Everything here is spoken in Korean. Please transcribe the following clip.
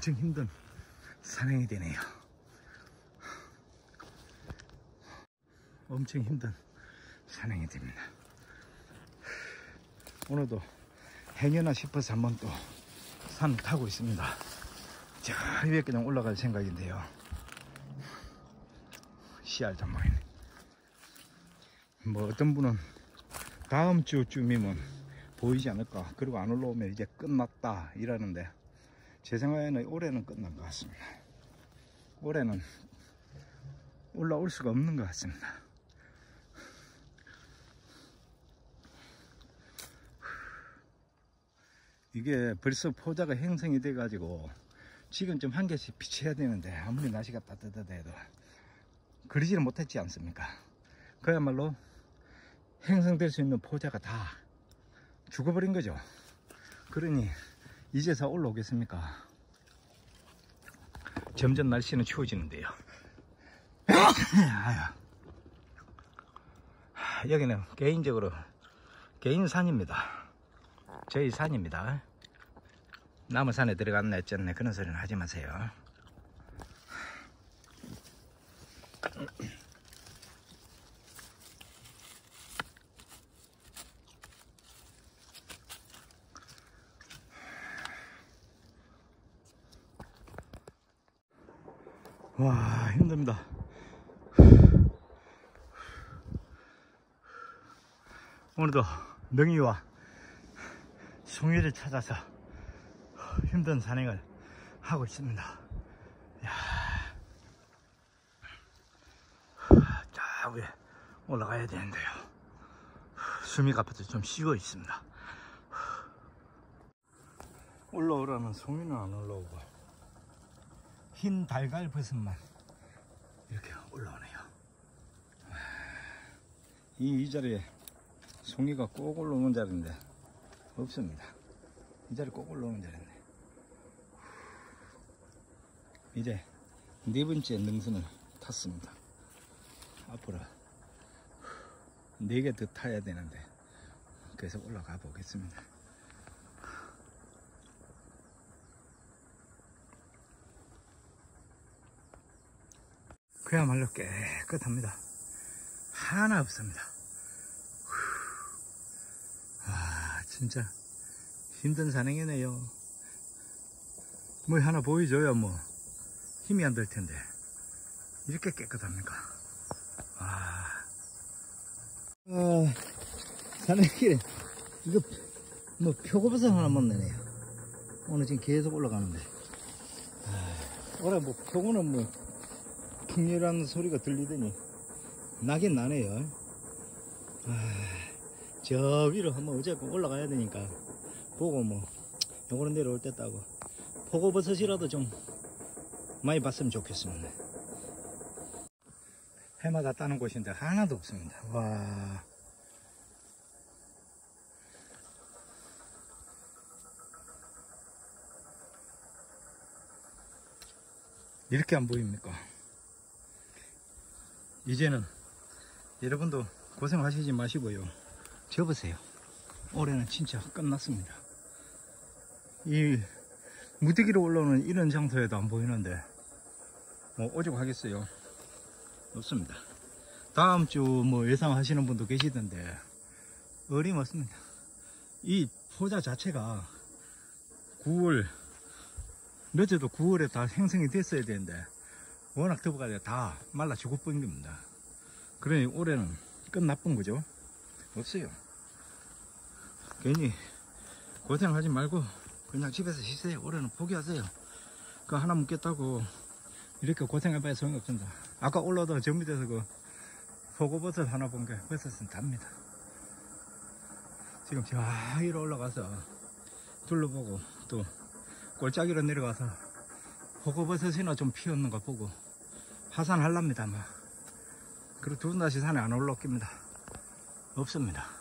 엄청 힘든 산행이 되네요. 엄청 힘든 산행이 됩니다. 오늘도 행여나 싶어서 한번 또 산 타고 있습니다. 저 위에 그냥 올라갈 생각인데요. 씨알 전망이네. 뭐 어떤 분은 다음 주쯤이면 보이지 않을까. 그리고 안 올라오면 이제 끝났다 이러는데 제 생각에는 올해는 끝난 것 같습니다. 올해는 올라올 수가 없는 것 같습니다. 이게 벌써 포자가 형성이 돼 가지고 지금 좀 한 개씩 비춰야 되는데 아무리 날씨가 따뜻해도 그러지는 못했지 않습니까 그야말로 형성될 수 있는 포자가 다 죽어버린 거죠 그러니 이제서 올라오겠습니까 점점 날씨는 추워지는데요. 여기는 개인적으로 개인 산입니다 저희 산입니다. 남의 산에 들어갔나 했잖아요. 그런 소리는 하지 마세요. 와 힘듭니다. 오늘도 능이와 송이를 찾아서 힘든 산행을 하고 있습니다. 야, 자 위에 올라가야 되는데요. 숨이 가빠서 좀 쉬고 있습니다. 올라오라는 송이는 안 올라오고 흰 달걀 버섯만 이렇게 올라오네요. 이, 이 자리에 송이가 꼭 올라오는 자리인데 없습니다. 이 자리 꼭 올라오는 자리네. 이제 네 번째 능선을 탔습니다. 앞으로 네 개 더 타야 되는데 그래서 올라가 보겠습니다. 그야말로 깨끗합니다. 하나 없습니다. 진짜 힘든 산행이네요. 뭐 하나 보여줘야 뭐 힘이 안 들 텐데 이렇게 깨끗합니까? 아, 어, 산행길에 이거 뭐 표고버섯 하나 먹네요. 오늘 지금 계속 올라가는데 아, 오늘 뭐 표고는 뭐 풍렬한 소리가 들리더니 나긴 나네요. 아, 저 위로 한번 어쨌건 올라가야 되니까 보고 뭐 요거는 내려올 때 따고 포고버섯이라도 좀 많이 봤으면 좋겠습니다. 해마다 따는 곳인데 하나도 없습니다. 와. 이렇게 안 보입니까 이제는 여러분도 고생하시지 마시고요 접으세요. 올해는 진짜 끝났습니다. 이 무대기로 올라오는 이런 장소에도 안 보이는데 뭐 오죽 하겠어요. 없습니다. 다음 주 뭐 예상하시는 분도 계시던데 어림없습니다. 이 포자 자체가 9월 늦어도 9월에 다 생성이 됐어야 되는데 워낙 더워가지고 다 말라 죽어버린 겁니다. 그러니 올해는 끝 나쁜 거죠. 없어요. 괜히 고생하지 말고 그냥 집에서 쉬세요. 올해는 포기하세요. 그 하나 묻겠다고 이렇게 고생해봐야 소용이 없습니다. 아까 올라오다가 저 밑에서 그 포고버섯 하나 본 게 버섯은 답니다. 지금 저 위로 올라가서 둘러보고 또 골짜기로 내려가서 포고버섯이나 좀 피었는 거 보고 하산할랍니다. 뭐. 그리고 두 다시 산에 안 올라옵니다. 없습니다.